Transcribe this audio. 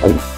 Thanks.